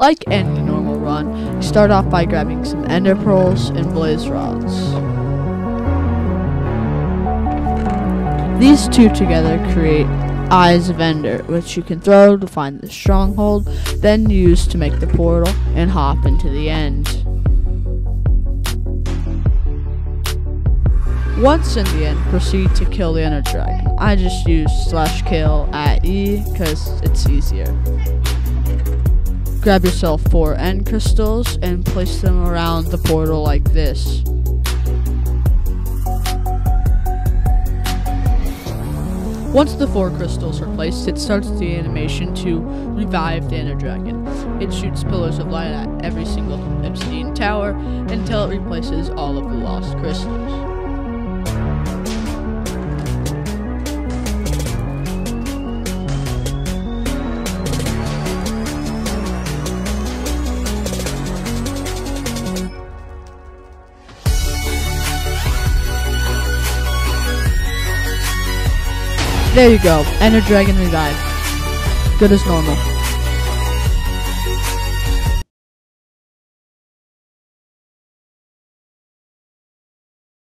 Like any normal run, you start off by grabbing some ender pearls and blaze rods. These two together create Eyes of Ender, which you can throw to find the stronghold, then use to make the portal and hop into the end. Once in the end, proceed to kill the Ender Dragon. I just use slash kill at E because it's easier. Grab yourself four end crystals and place them around the portal like this. Once the four crystals are placed, it starts the animation to revive the Ender Dragon. It shoots pillars of light at every single obsidian tower until it replaces all of the lost crystals. There you go, Ender Dragon revived. Good as normal.